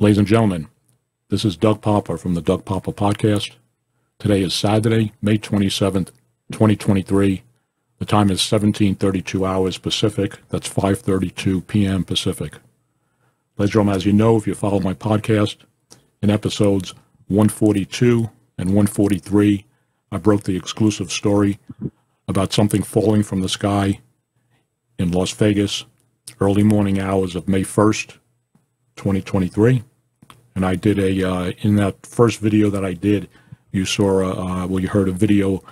Ladies and gentlemen, this is Doug Poppa from the Doug Poppa Podcast. Today is Saturday, May 27th, 2023. The time is 1732 hours Pacific. That's 532 p.m. Pacific. Ladies and gentlemen, as you know, if you follow my podcast, in episodes 142 and 143, I broke the exclusive story about something falling from the sky in Las Vegas, early morning hours of May 1st, 2023. And I did a, uh, in that first video that I did, you saw, uh, well, you heard a video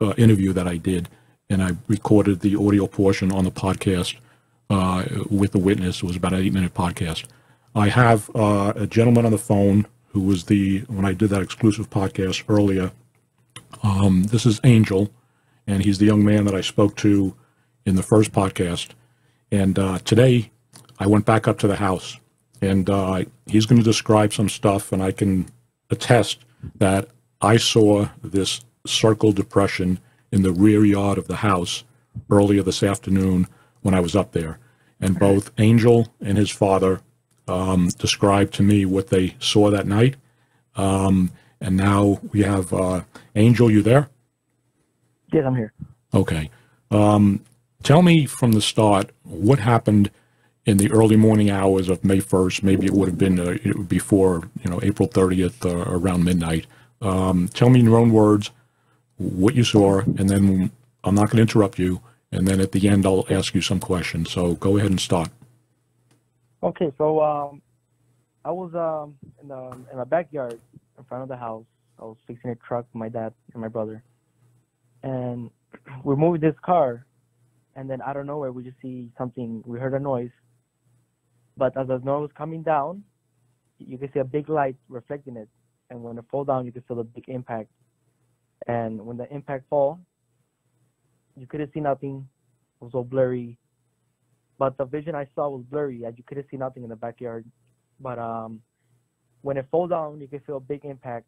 uh, interview that I did, and I recorded the audio portion on the podcast uh, with the witness. It was about an eight minute podcast. I have uh, a gentleman on the phone who was the, when I did that exclusive podcast earlier, um, this is Angel, and he's the young man that I spoke to in the first podcast. And uh, today I went back up to the house, and uh, he's going to describe some stuff, and I can attest that I saw this circle depression in the rear yard of the house earlier this afternoon when I was up there. And both Angel and his father um, described to me what they saw that night. Um, and now we have uh, Angel. You there? Yes, I'm here. Okay. Um, tell me from the start what happened in the early morning hours of May 1st. Maybe it would have been uh, before, you know, April 30th uh, around midnight. Um, tell me in your own words what you saw, and then I'm not going to interrupt you. And then at the end, I'll ask you some questions. So go ahead and start. Okay, so um, I was um, in, the, in my backyard in front of the house. I was fixing a truck with my dad and my brother, and we moved this car, and then out of nowhere we just see something. We heard a noise, but as the noise was coming down, you can see a big light reflecting it, and when it fall down, you can feel the big impact. And when the impact fall, you couldn't see nothing. It was all blurry. But the vision I saw was blurry, and you couldn't see nothing in the backyard. But um, when it fall down, you can feel a big impact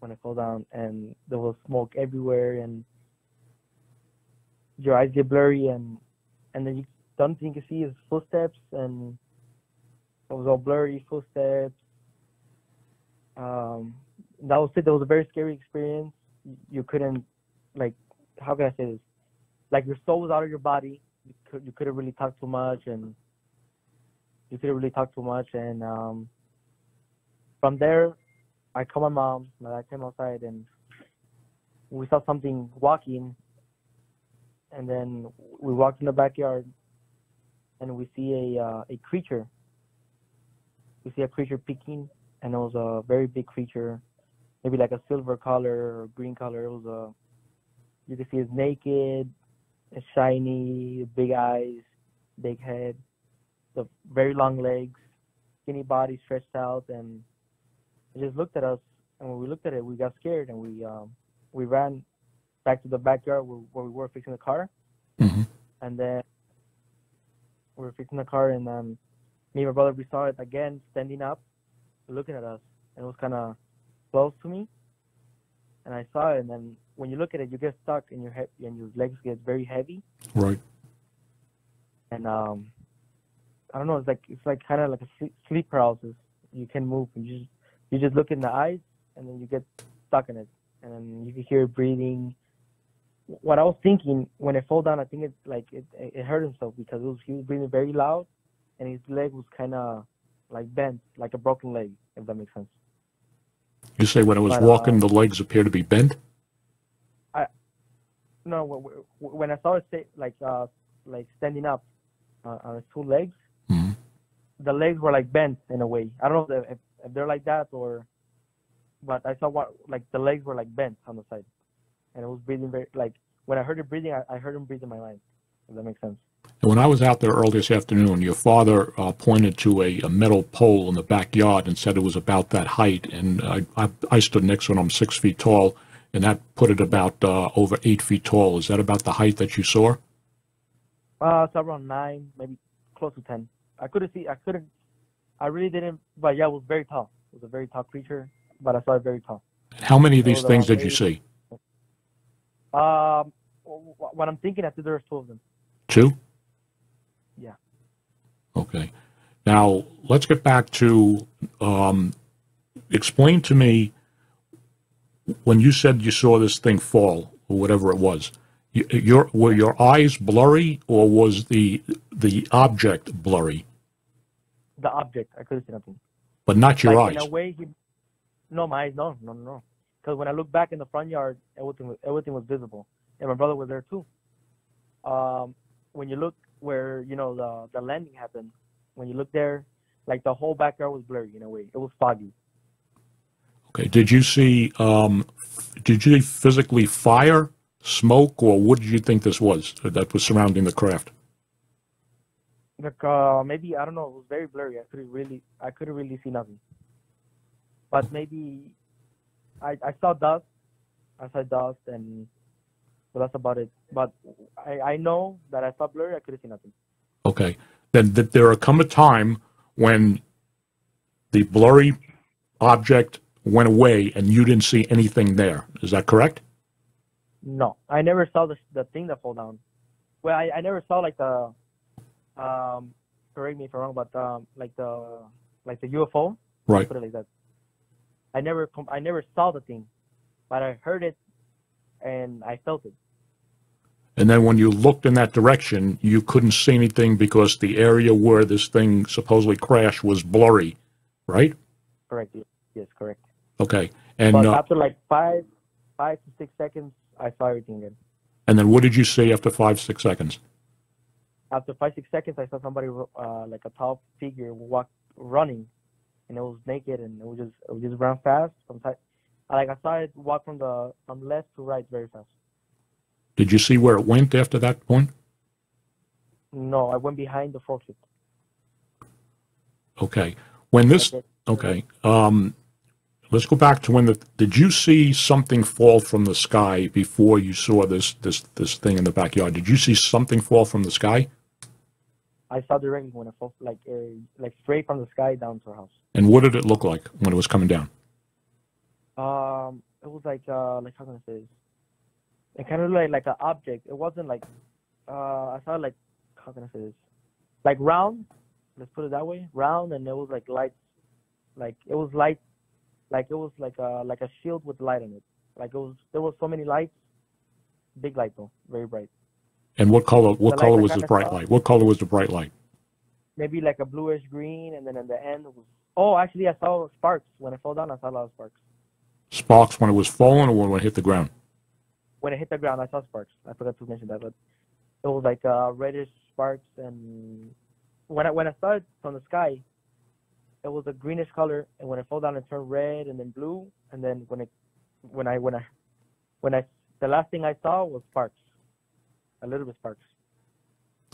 when it fall down, and there was smoke everywhere, and your eyes get blurry, and and then you the only thing you see is footsteps, and it was all blurry footsteps. Um, that was it. That was a very scary experience. You couldn't, like, how can I say this? Like your soul was out of your body. You, could, you couldn't really talk too much, and you couldn't really talk too much, and um, from there, I called my mom. My dad came outside and we saw something walking. And then we walked in the backyard and we see a uh, a creature. We see a creature peeking, and it was a very big creature, maybe like a silver color or green color. It was a you can see it's naked, it's shiny, big eyes, big head, the very long legs, skinny body stretched out, and it just looked at us, and when we looked at it, we got scared, and we um, we ran back to the backyard where, where we were fixing the car, mm-hmm. and then we were fixing the car, and um, me and my brother we saw it again standing up, looking at us, and it was kind of close to me, and I saw it, and then when you look at it, you get stuck, and your head and your legs get very heavy. Right. And um, I don't know. It's like it's like kind of like a sleep paralysis. You can move, and you just you just look in the eyes and then you get stuck in it and then you can hear it breathing what i was thinking when it fell down i think it like it it hurt himself because it was he was breathing very loud and his leg was kind of like bent like a broken leg if that makes sense you say when it was but, walking uh, the legs appear to be bent i no when i saw it stay, like uh like standing up uh, on his two legs mm-hmm. the legs were like bent in a way i don't know if, if they're like that or but I saw what like the legs were like bent on the side, and it was breathing very like when I heard it breathing, I, I heard him breathing my mind. If that makes sense. And when I was out there early this afternoon, your father uh, pointed to a, a, metal pole in the backyard and said it was about that height. And I, I, I stood next to him, I'm six feet tall, and that put it about uh, over eight feet tall. Is that about the height that you saw? Uh, it's around nine, maybe close to ten. I couldn't see. I couldn't I really didn't, but yeah, it was very tall. It was a very tall creature, but I saw it very tall. How many of these things did you see? Um, what I'm thinking, I think there's two of them. Two? Okay. Now, let's get back to um, explain to me when you said you saw this thing fall or whatever it was. Your were your eyes blurry or was the the object blurry, The object, I couldn't see nothing. but not your like eyes? in a way, he, no, my eyes, no, no, no, no. Because when I looked back in the front yard, everything was everything was visible, and my brother was there too. Um, when you look where you know the the landing happened, when you look there, like the whole backyard was blurry in a way. It was foggy. Okay. Did you see? Um, did you physically fire, smoke, or what did you think this was that was surrounding the craft? Like uh, maybe I don't know. It was very blurry. I couldn't really I couldn't really see nothing. But maybe I I saw dust. I saw dust, and but that's about it. But I I know that I saw blurry. I couldn't see nothing. Okay. Then did there come a time when the blurry object went away and you didn't see anything there? Is that correct? No, I never saw the the thing that fall down. Well, I, I never saw like the um correct me if I'm wrong, but um like the like the UFO. Right. Put it like that. I never I never saw the thing, but I heard it and I felt it. And then when you looked in that direction, you couldn't see anything because the area where this thing supposedly crashed was blurry, right? Correct. Yes, correct. Okay. And but uh, after like five five to six seconds, I saw everything again. and then what did you see after five six seconds? After five six seconds, I saw somebody uh, like a tall figure walk running, and it was naked and it was just it was just ran fast from side. Like I saw it walk from the from left to right very fast. Did you see where it went after that point? No, I went behind the forklift. Okay. When this Okay. Um, let's go back to when the. Did you see something fall from the sky before you saw this this this thing in the backyard? Did you see something fall from the sky? I saw the ring when it fell like uh, like straight from the sky down to our house. And what did it look like when it was coming down? Um, it was like uh like how can I say this? It kind of like like an object. It wasn't like uh I saw like how can I say this? Like round. Let's put it that way. Round, and it was like lights. Like it was light. Like it was like a like a shield with light on it. Like it was there was so many lights. Big light though, very bright. And what color? What The color light was the bright saw- light? What color was the bright light? Maybe like a bluish green, and then in the end it was. Oh, actually, I saw sparks when it fell down. I saw a lot of sparks. Sparks when it was falling, or when it hit the ground? When it hit the ground, I saw sparks. I forgot to mention that, but it was like uh, reddish sparks. And when I when I saw it from the sky, it was a greenish color. And when it fell down, it turned red and then blue. And then when it when I when I when I the last thing I saw was sparks, a little bit sparks.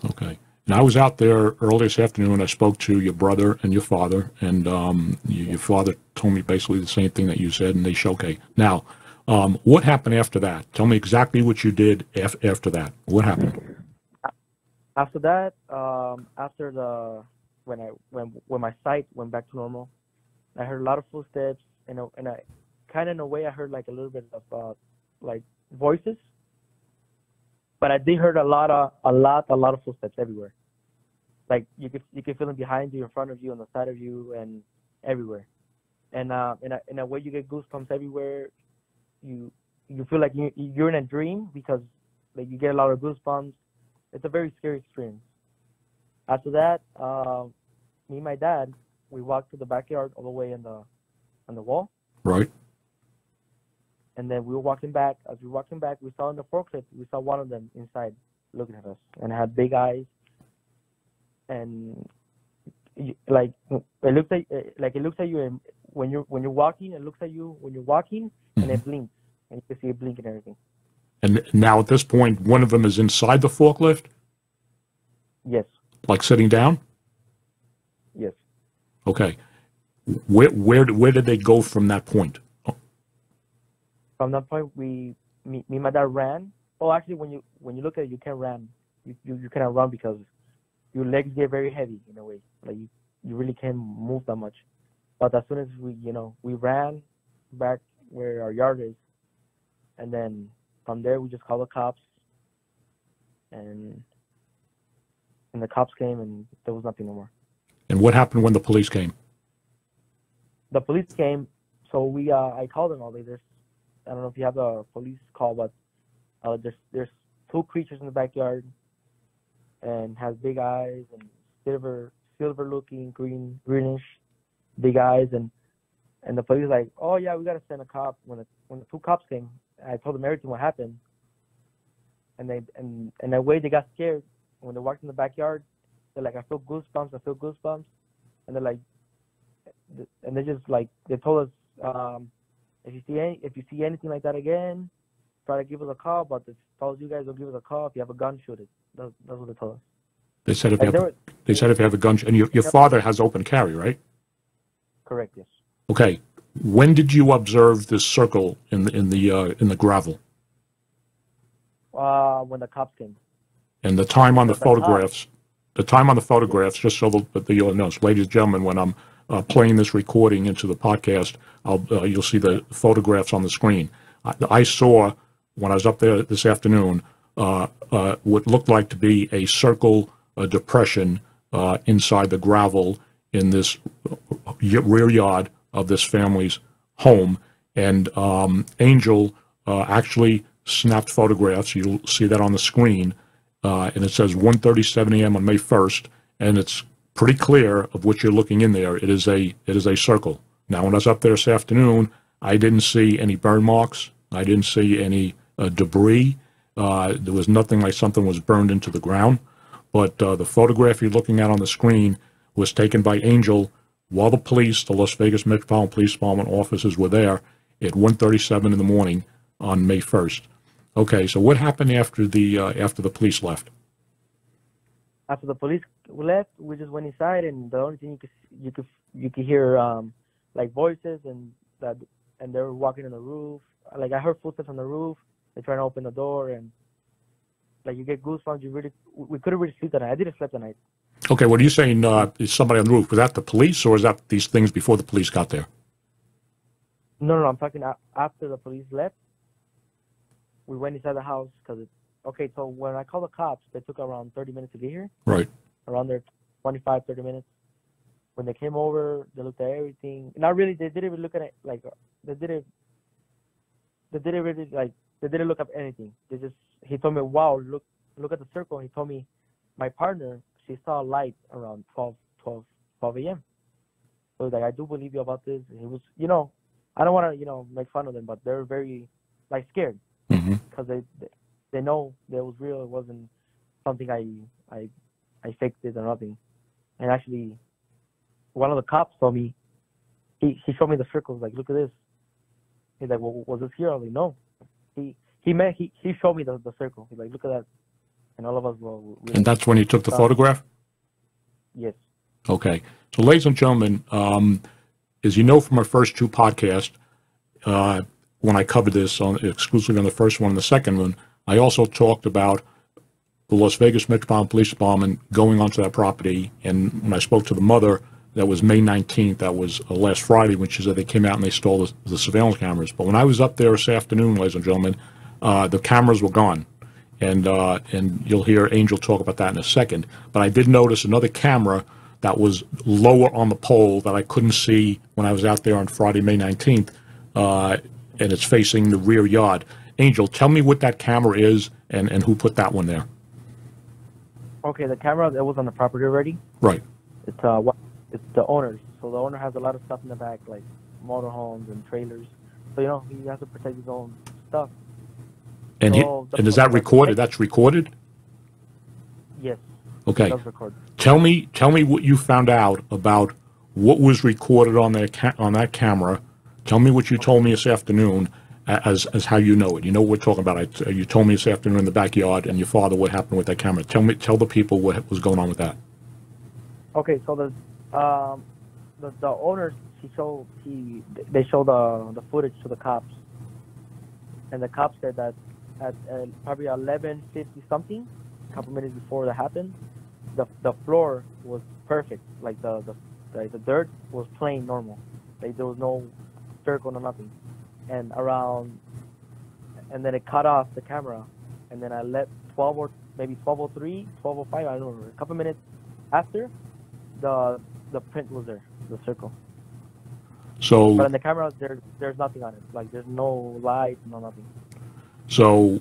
Okay. And I was out there early this afternoon. I spoke to your brother and your father, and um, your, your father told me basically the same thing that you said, and they show okay. Now, um, what happened after that? Tell me exactly what you did af- after that. What happened? After that, um, after the when I when when my sight went back to normal, I heard a lot of footsteps, and I- and I kind of in a way I heard like a little bit of uh, like voices, but I did heard a lot of a lot a lot of footsteps everywhere. Like you could you could feel them behind you, in front of you, on the side of you, and everywhere. And uh, in a in a way you get goosebumps everywhere. You you feel like you you're in a dream because like you get a lot of goosebumps it's a very scary experience. After that, uh, me and my dad, we walked to the backyard all the way in the on the wall, Right. and then we were walking back. As we were walking back, we saw in the forklift, we saw one of them inside looking at us, and had big eyes, and like it looks like like it looks at you and when you're when you're walking. It looks at you when you're walking, and it mm-hmm. blinks, and you can see it blink and everything. And now at this point, one of them is inside the forklift, Yes, like sitting down. yes. Okay. Where where where did they go from that point? from that point we me, me and my dad ran oh actually when you when you look at it you can't run you, you you cannot run because your legs get very heavy in a way like you, you really can't move that much but as soon as we you know we ran back where our yard is and then from there we just called the cops and and the cops came and there was nothing no more And what happened when the police came? The police came, so we uh, I called them all day. There's I don't know if you have the police call, but uh, there's there's two creatures in the backyard, and has big eyes and silver silver looking green greenish big eyes and and the police like oh yeah we gotta send a cop. When the when the two cops came I told them everything what happened and they and and that way they got scared. When they walked in the backyard they're like I feel goosebumps I feel goosebumps and they're like and they just like they told us um if you see any if you see anything like that again try to give us a call but they told you guys don't give us a call if you have a gun shoot it. That's, that's what they told us. They said if you like, they have, they said if you have a gun, and your, your father has open carry, right? Correct yes Okay. When did you observe this circle in the, in the, uh, in the gravel? uh when the cops came And the time on the the photographs, the time on the photographs, just so that the audience, ladies and gentlemen, when I'm uh, playing this recording into the podcast, I'll, uh, you'll see the photographs on the screen. I, I saw when I was up there this afternoon uh, uh, what looked like to be a circle a depression uh, inside the gravel in this rear yard of this family's home. And um, Angel uh, actually snapped photographs. You'll see that on the screen. Uh, and it says 1:37 a.m. on May 1st, and it's pretty clear of what you're looking in there. It is a it is a circle. Now, when I was up there this afternoon, I didn't see any burn marks. I didn't see any uh, debris. Uh, there was nothing like something was burned into the ground. But uh, the photograph you're looking at on the screen was taken by Angel while the police, the Las Vegas Metropolitan Police Department officers were there at 1:37 in the morning on May 1st. Okay, so what happened after the uh, after the police left? after the police left, we just went inside, and the only thing you could you could you could hear um like voices and that and they were walking on the roof. Like I heard footsteps on the roof. They trying to open the door, and like you get goosebumps. You really we couldn't really sleep that night. I didn't sleep that night. Okay, what are you saying? Uh, is somebody on the roof? Was that the police, or is that these things before the police got there? No, no, no I'm talking after the police left. We went inside the house because okay. So when I called the cops, they took around 30 minutes to get here. Right. around there 25 30 minutes when they came over they looked at everything not really they didn't even look at it like they didn't they didn't really like they didn't look up anything they just he told me wow look look at the circle he told me my partner she saw a light around 12 12 12 a.m so like i do believe you about this he was you know i don't want to you know make fun of them but they're very like scared mm-hmm. because they, they they know that it was real. It wasn't something I I I faked it or nothing. And actually, one of the cops told me he he showed me the circles. Like, look at this. He's like, well, was this here? I was like, no. He he meant he he showed me the the circle. He's like, look at that. And all of us were. we And that's when you took the photograph. yes. Okay. So, ladies and gentlemen, um, as you know from our first two podcasts, uh, when I covered this on exclusively on the first one and the second one, I also talked about the Las Vegas Metropolitan Police Department going onto that property. And when I spoke to the mother, that was May 19th. That was uh, last Friday when she said they came out and they stole the, the surveillance cameras. But when I was up there this afternoon, ladies and gentlemen, uh, the cameras were gone. And, uh, and you'll hear Angel talk about that in a second. But I did notice another camera that was lower on the pole that I couldn't see when I was out there on Friday, May 19th, uh, and it's facing the rear yard. Angel, tell me what that camera is and, and who put that one there. Okay, the camera that was on the property already. Right. It's uh what it's the owner's. So the owner has a lot of stuff in the back, like motorhomes and trailers. So you know he has to protect his own stuff. And, So the- and is that recorded? That's recorded? Yes, Okay. it does record. Tell me, tell me what you found out about what was recorded on that ca- on that camera. Tell me what you told me this afternoon, as as how you know it. You know what we're talking about. I, you told me this afternoon in the backyard, and your father what happened with that camera. Tell me, tell the people what was going on with that. Okay, so the um the the owners he showed he they showed the the footage to the cops, and the cops said that at uh, probably eleven fifty something, a couple minutes before that happened, the the floor was perfect, like the the the, the dirt was plain normal, like there was no circle or nothing, and around, and then it cut off the camera, and then I let twelve or maybe 1203, 1205, I don't remember, a couple minutes after the the print was there, the circle. So, But in the camera, there there's nothing on it. Like there's no light, no nothing. So,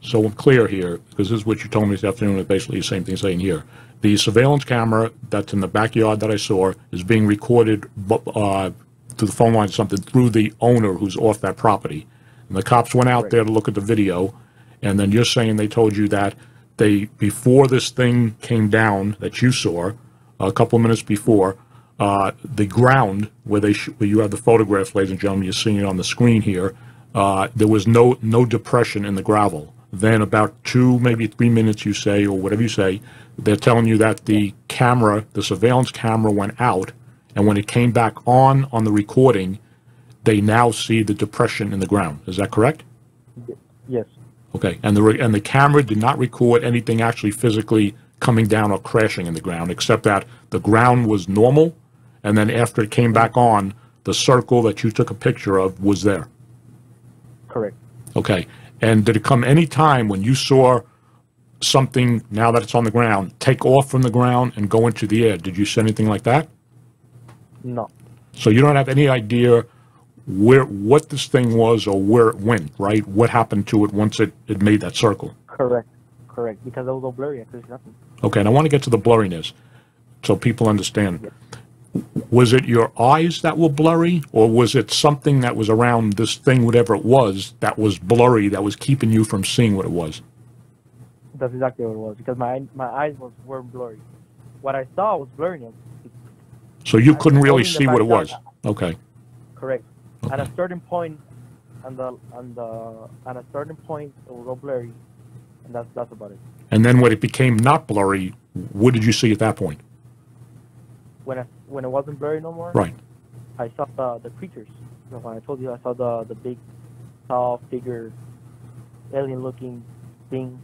so I'm clear here, because this is what you told me this afternoon, it's basically the same thing saying here. The surveillance camera that's in the backyard that I saw is being recorded, uh, to the phone line or something through the owner who's off that property. And the cops went out Right. there to look at the video, and then you're saying they told you that they, before this thing came down that you saw, a couple of minutes before, uh, the ground where they, sh- where you have the photographs, ladies and gentlemen, you're seeing it on the screen here, uh, there was no, no depression in the gravel. Then about two, maybe three minutes, you say, or whatever you say, they're telling you that the camera, the surveillance camera went out, and when it came back on, on the recording, they now see the depression in the ground. Is that correct? Yes, Okay, and the, re- and the camera did not record anything actually physically coming down or crashing in the ground, except that the ground was normal, and then after it came back on, the circle that you took a picture of was there. Correct. Okay, and did it come any time when you saw something, now that it's on the ground, take off from the ground and go into the air? Did you see anything like that? No, So you don't have any idea where, what this thing was or where it went, right? What happened to it once it, it made that circle? correct, correct. Because it was all blurry. See nothing. Okay, and I want to get to the blurriness so people understand. Was it your eyes that were blurry, or was it something that was around this thing, whatever it was, that was blurry, that was keeping you from seeing what it was? That's exactly what it was. Because my my eyes was were blurry. What I saw was blurriness. So you I couldn't really see what it was? Okay, Correct. At a certain point, on the on the at a certain point, it was all blurry, and that's that's about it. And then when it became not blurry, what did you see at that point? When I when it wasn't blurry no more, Right. I saw the the creatures. You know, when I told you I saw the the big, tall figure, alien-looking thing,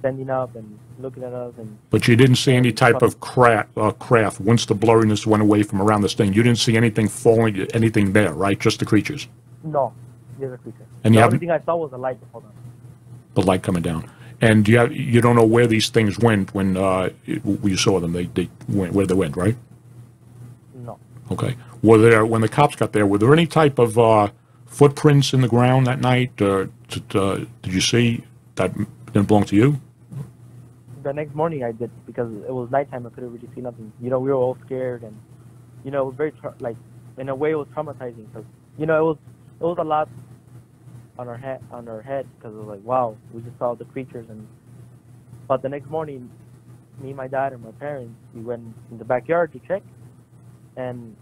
standing up and looking at us, and But you didn't see any type of craft, uh, craft, once the blurriness went away from around this thing, you didn't see anything falling, anything there, right? Just the creatures, no, there's a creature. And you the only thing I saw was the light. Hold on. the light coming down. And you have, you don't know where these things went when, uh, you saw them, they, they went, where they went, right? Okay. Were there, when the cops got there, were there any type of, uh, footprints in the ground that night? Uh, uh, did you see that didn't belong to you? the next morning I did because it was nighttime. I couldn't really see nothing. You know, we were all scared, and you know, it was very like in a way it was traumatizing because you know it was it was a lot on our head on our head because it was like wow, we just saw the creatures and. But the next morning, me, my dad, and my parents, we went in the backyard to check, and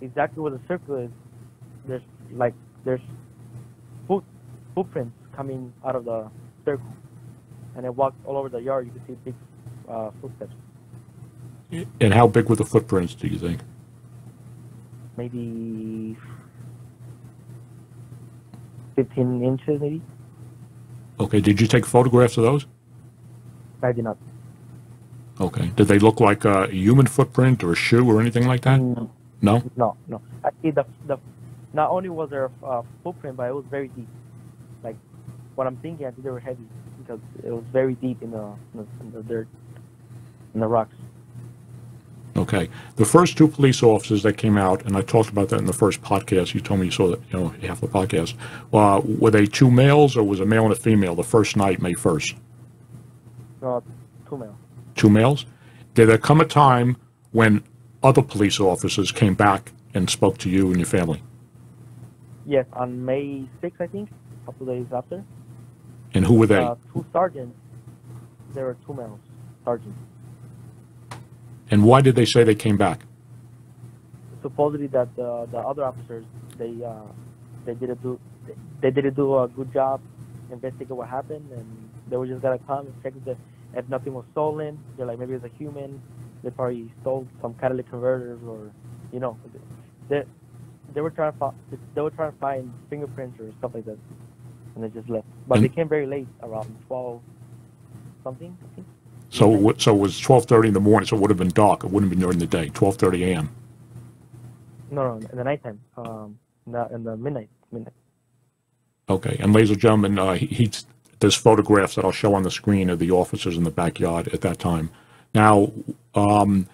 exactly where the circle is, there's like there's foot footprints coming out of the circle and I walked all over the yard. You could see big uh, footsteps, And how big were the footprints, do you think? maybe 15 inches, maybe. Okay, did you take photographs of those? I did not. Okay. Did they look like a human footprint or a shoe or anything like that? Mm, No? No, no. Actually, the the not only was there a uh, footprint, but it was very deep. Like what I'm thinking, I think they were heavy because it was very deep in the in the, in the dirt, in the rocks. Okay. The first two police officers that came out, and I talked about that in the first podcast. You told me you saw that, you know, half the podcast. Uh, were they two males or was a male and a female the first night, May 1st? No, two male. Two males? Did there come a time when other police officers came back and spoke to you and your family? Yes, on May 6th, I think, a couple days after. And who were they? Uh, two sergeants. There were two males, sergeants. and why did they say they came back? supposedly that the the other officers they uh they didn't do they didn't do a good job investigating what happened and they were just gonna come and check the, if nothing was stolen they're like maybe it's a human they probably stole some catalytic converters or you know they they were trying to fi- they were trying to find fingerprints or stuff like that and they just left but they came very late around 12 something I think So, what- so it was 12:30 in the morning, so it would have been dark. It wouldn't have been during the day, 12:30 a.m. no no in the nighttime um not in the midnight midnight Okay, and ladies and gentlemen, uh, he, he, there's photographs that I'll show on the screen of the officers in the backyard at that time. Now, um,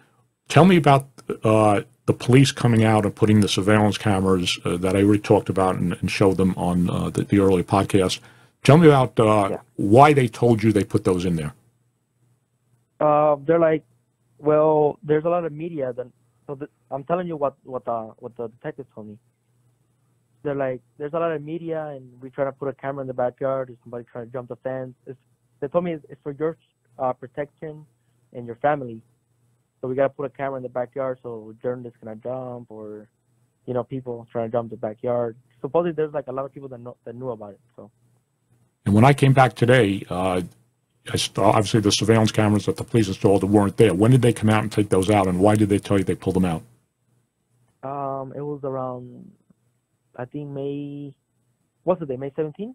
tell me about uh, the police coming out and putting the surveillance cameras uh, that I already talked about and, and showed them on uh, the, the earlier podcast. Tell me about uh, Yeah. why they told you they put those in there. Uh, they're like, well, there's a lot of media. Then, so the, I'm telling you what what the what the detectives told me. They're like, there's a lot of media, and we try to put a camera in the backyard. Is somebody trying to jump the fence? It's, they told me it's, it's for your uh, protection and your family. So we gotta put a camera in the backyard so journalists cannot jump or, you know, people trying to jump the backyard. Supposedly there's like a lot of people that know that knew about it. So And when I came back today, uh, I st- obviously the surveillance cameras that the police installed weren't there. When did they come out and take those out, and why did they tell you they pulled them out? um, it was around, I think May. What's the day? May 17th.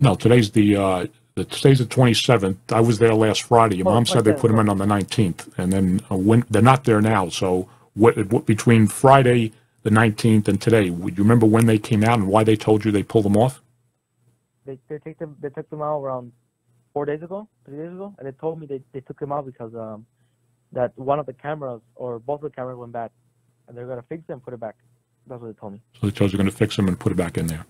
No, today's the uh, the today's the twenty seventh. I was there last Friday. Your Oh, mom said they put them in on the nineteenth, and then uh, when they're not there now. So what, what between Friday the nineteenth and today? Would you remember when they came out and why they told you they pulled them off? They they took them they took them out around four days ago, three days ago, and they told me they they took them out because um that one of the cameras or both of the cameras went bad, and they're gonna fix them and put it back. That's what they told me. So they told you they're going to fix them and put it back in there.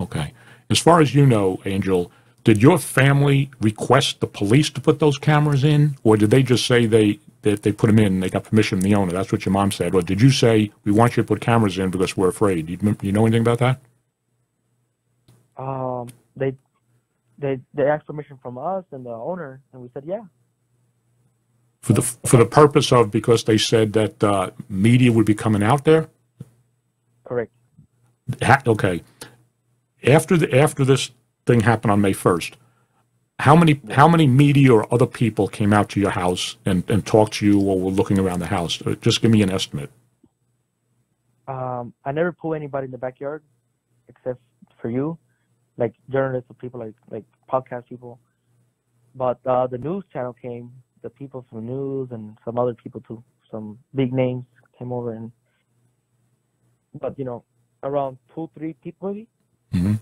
Okay. As far as you know, Angel, did your family request the police to put those cameras in, or did they just say they that they put them in? and They got permission from the owner. That's what your mom said. Or did you say we want you to put cameras in because we're afraid? You, you know anything about that? Um, they they they asked permission from us and the owner, and we said yeah. For the for the purpose of because they said that uh, media would be coming out there. Correct. Ha- okay. After the after this thing happened on May first, how many how many media or other people came out to your house and, and talked to you or were looking around the house? Uh, Just give me an estimate. Um, I never pull anybody in the backyard, except for you, like journalists or people like like podcast people. But uh, the news channel came, the people from news and some other people too, some big names came over and. But you know, around two, three people maybe, hmm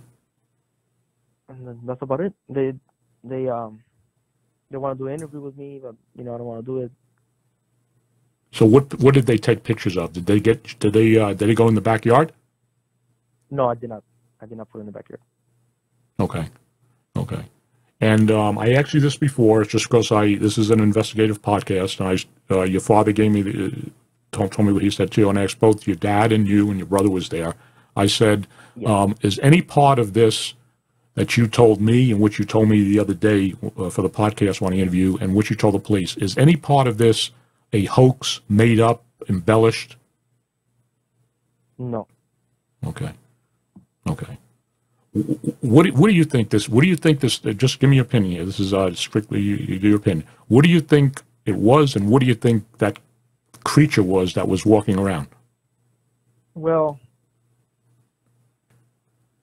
and that's about it. They, they um, they want to do an interview with me, but you know I don't want to do it. So what what did they take pictures of? Did they get did they uh, did they go in the backyard? No, I did not. I did not put it in the backyard. Okay, okay. And um, I asked you this before. It's just because I this is an investigative podcast, and I uh, your father gave me the told, told me what he said too, and I asked both your dad and you and your brother was there. I said, Yeah. um, is any part of this that you told me and what you told me the other day uh, for the podcast on the interview and what you told the police is any part of this a hoax, made up, embellished? No. Okay. Okay. What do, what do you think this? What do you think this? uh, Just give me your opinion. here. This is uh, strictly you, you, your opinion. What do you think it was, and what do you think that creature was that was walking around? Well,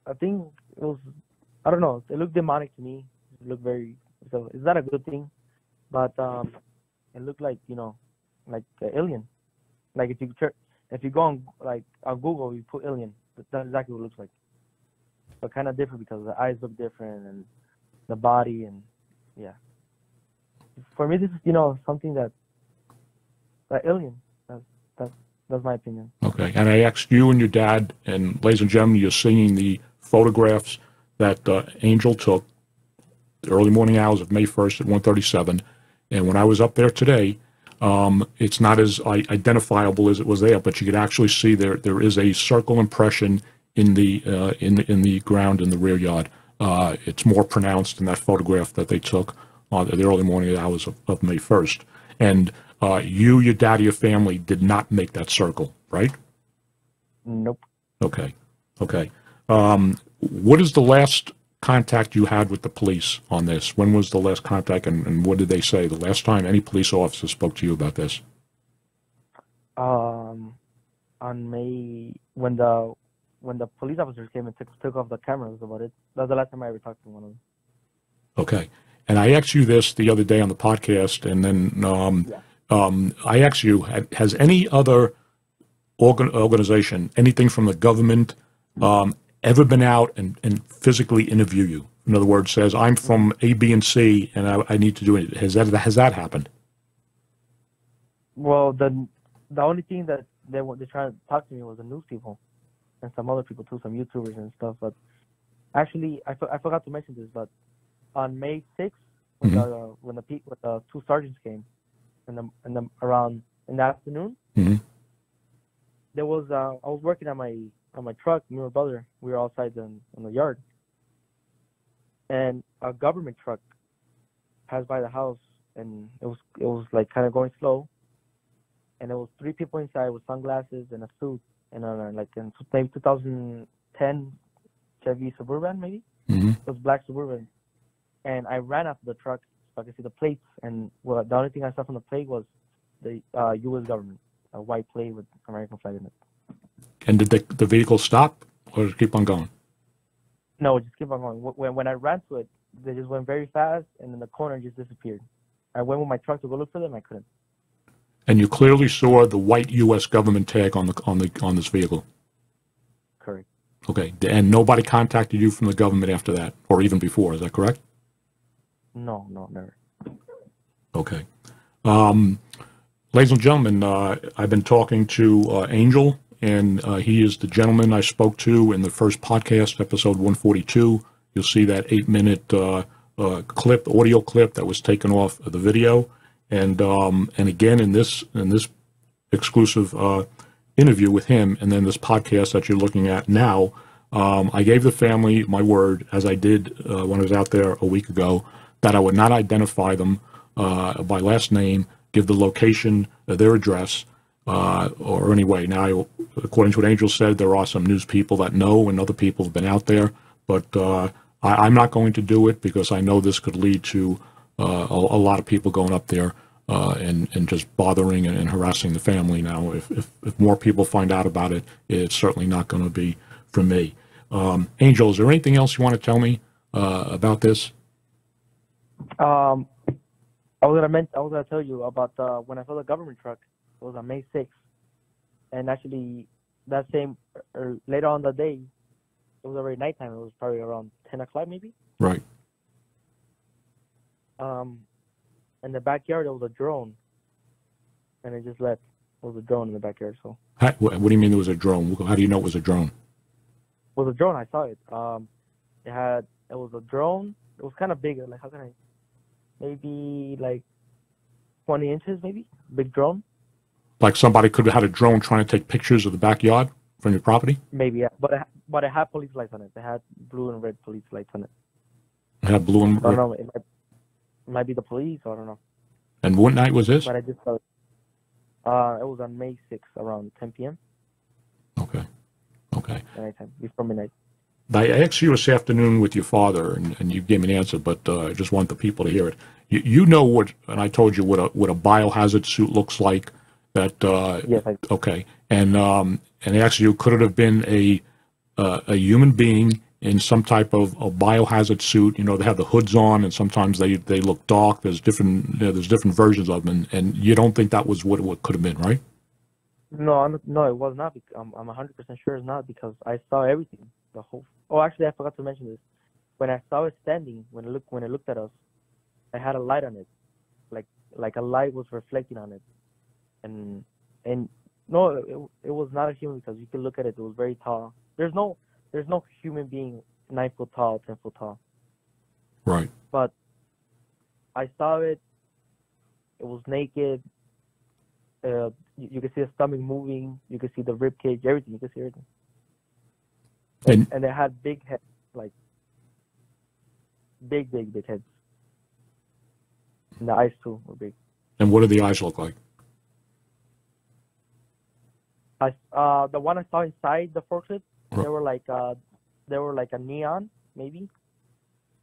I think it was. I don't know. It looked demonic to me. It looked very. So it's not a good thing, but um, it looked like you know, like an alien. Like if you if you go on like on Google, you put alien. That's exactly what it looks like. But kind of different because the eyes look different and the body and yeah. For me, this is you know something that that alien. That's that's that's my opinion. Okay. And I asked you and your dad, and ladies and gentlemen, you're seeing the photographs that uh, Angel took the early morning hours of May 1st at 1:37. And when I was up there today, um, it's not as identifiable as it was there, but you could actually see there there is a circle impression in the uh, in the in the ground in the rear yard. Uh, it's more pronounced in that photograph that they took on the early morning hours of, of May 1st. And uh, you, your dad, your family did not make that circle, right? Nope. Okay. Okay. Um, what is the last contact you had with the police on this? When was the last contact and, and what did they say? The last time any police officer spoke to you about this? um, on May when the when the police officers came and took took off the cameras about it. That's the last time I ever talked to one of them. Okay. And I asked you this the other day on the podcast, and then um, Yeah. um, I asked you, has any other organ- organization, anything from the government, um, ever been out and, and physically interview you? In other words, says, I'm from A, B, and C, and I, I need to do it. Has that, has that happened? Well, the the only thing that they were they trying to talk to me was the news people and some other people too, some YouTubers and stuff. But actually, I, I forgot to mention this, but on May 6th, when Mhm. the when the when the two sergeants came, and the and the around in the afternoon, Mhm. there was uh, I was working on my on my truck. Me and my brother, we were outside in, in the yard, and a government truck passed by the house, and it was it was like kind of going slow, and there was three people inside with sunglasses and a suit, and uh, like in maybe 2010 Chevy Suburban, maybe hmm it was black Suburban, and I ran after the truck so I could see the plates, and well, the only thing I saw from the plate was the uh, U.S. government, a white plate with American flag in it. And did the, the vehicle stop or keep on going? No, just keep on going. When when I ran to it, they just went very fast, and then the corner just disappeared. I went with my truck to go look for them. I couldn't. And you clearly saw the white U.S. government tag on the on the on this vehicle. Correct. Okay. And nobody contacted you from the government after that, or even before. Is that correct? No, no, never. Okay. Um, ladies and gentlemen, uh, I've been talking to uh, Angel, and uh, he is the gentleman I spoke to in the first podcast, episode 142. You'll see that eight minute uh, uh, clip, audio clip that was taken off of the video, and um, and again in this in this exclusive uh, interview with him, and then this podcast that you're looking at now. Um, I gave the family my word, as I did when I was out there a week ago, that I would not identify them uh, by last name, give the location, uh, their address, uh, or anyway. Now, according to what Angel said, there are some news people that know, and other people have been out there, but uh, I, I'm not going to do it because I know this could lead to uh, a, a lot of people going up there uh, and and just bothering and, and harassing the family. Now, if, if if more people find out about it, it's certainly not going to be from me. Um, Angel, is there anything else you want to tell me about this? Um, I was gonna I was gonna tell you about uh, when I saw the government truck. It was on May 6th, and actually that same or later on the day, it was already nighttime. It was probably around 10 o'clock maybe. Right. Um, in the backyard there was a drone, and it just left. There was a drone in the backyard. So How, what, what do you mean there was a drone? How do you know it was a drone? it was a drone. I saw it. Um, it had it was a drone. It was kind of bigger. Like how can I? Maybe like 20 inches, maybe big drone. Like somebody could have had a drone trying to take pictures of the backyard from your property? Maybe, yeah. But it, but it had police lights on it. It had blue and red police lights on it. It had blue and I don't know. It might, it might be the police. I don't know. And what night was this? But I just saw it. Uh, it was on May 6th around 10 p.m. Okay. Okay. Anytime before midnight. I asked you this afternoon with your father, and, and you gave me an answer, but uh, I just want the people to hear it. You, you know what, and I told you what a what a biohazard suit looks like. That uh, Yes, I okay, and um, and asked you could it have been a uh, a human being in some type of a biohazard suit? You know, they have the hoods on, and sometimes they they look dark. There's different you know, there's different versions of them, and, and you don't think that was what it could have been, right? no, I'm, no, it was not. I'm I'm 100 percent sure it's not because I saw everything. The whole. Oh, actually, I forgot to mention this. When I saw it standing, when it looked when it looked at us, it had a light on it, like like a light was reflecting on it, and and no, it, it was not a human because you could look at it. It was very tall. There's no there's no human being nine foot tall, ten foot tall. Right. But I saw it. It was naked. Uh, you, you could see the stomach moving. You could see the rib cage, everything. You could see everything. And And it had big heads, like big, big, big heads. And the eyes too were big. and what did the eyes look like? I uh the one I saw inside the forklift, Right. they were like uh they were like a neon maybe,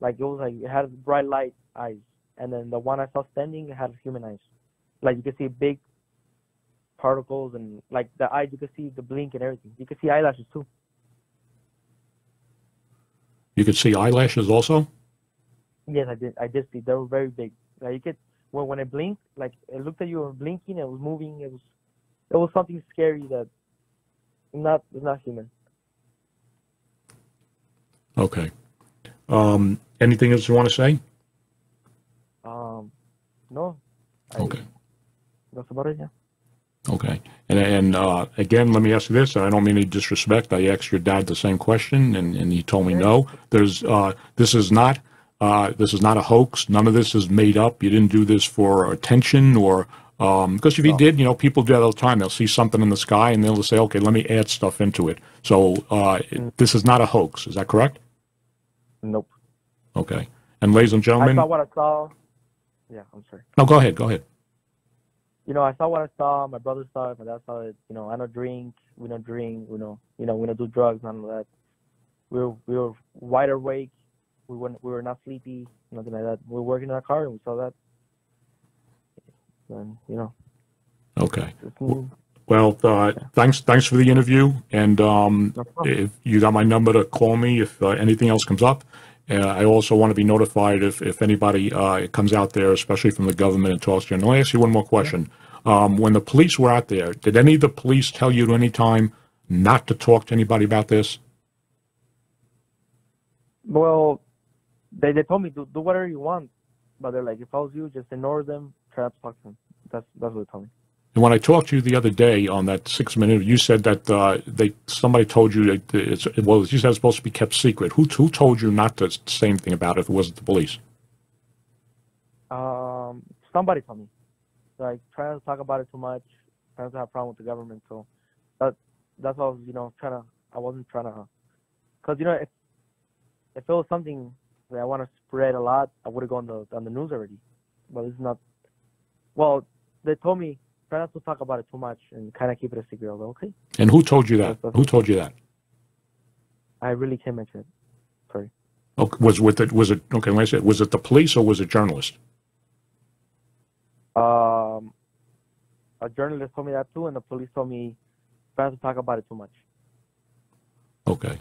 like it was like it had bright light eyes, and then the one I saw standing it had human eyes, like you could see big particles and like the eyes you could see the blink and everything. You could see eyelashes too. You could see eyelashes also. Yes, I did. I did see they were very big. Like you could when when it blinked, like it looked at you and blinking, it was moving. It was it was something scary that not not human. Okay. Um, anything else you want to say? Um, no. I- Okay. That's about it. Yeah. Okay. And, and uh, again, let me ask you this. I don't mean any disrespect. I asked your dad the same question, and, and he told me no. There's uh, this is not uh, this is not a hoax. None of this is made up. You didn't do this for attention or because if you did, you know, people do that all the time. They'll see something in the sky and they'll say, okay, let me add stuff into it. So uh, this is not a hoax. Is that correct? Nope. Okay. And ladies and gentlemen, I saw what I saw. Yeah, I'm sorry. no, go ahead. Go ahead. You know, I saw what I saw. My brother saw it. My dad saw it. You know, I don't drink. We don't drink. We don't. You know, we don't do drugs. None of that. We were we were wide awake. We weren't. We were not sleepy. Nothing like that. We were working in our car and we saw that. And you know, Okay. Well, uh, thanks. Thanks for the interview. And um, no if you got my number to call me if uh, anything else comes up. I also want to be notified if, if anybody uh, comes out there, especially from the government, and talks to you. And let me ask you one more question. Um, when the police were out there, did any of the police tell you at any time not to talk to anybody about this? Well, they they told me do do whatever you want, but they're like, if I was you, just ignore them. To talk to them. That's that's what they told me. And when I talked to you the other day on that six minute, you said that uh, they somebody told you that it's well, you said it's supposed to be kept secret. Who who told you not to say anything about it if it wasn't the police? Um, somebody told me, like, try not to talk about it too much. Try not to have a problem with the government. So that that's what I was, you know, trying to. I wasn't trying to, cause you know, if if it was something that I want to spread a lot, I would have gone on the on the news already. But it's not. Well, they told me try not to talk about it too much and kind of keep it a secret. I was like, okay. And who told you that? Who told you that? I really can't mention it. Sorry. Okay, was with it was it okay? Let me say, was it the police or was it journalist? Um, a journalist told me that too, and the police told me try not to talk about it too much. Okay,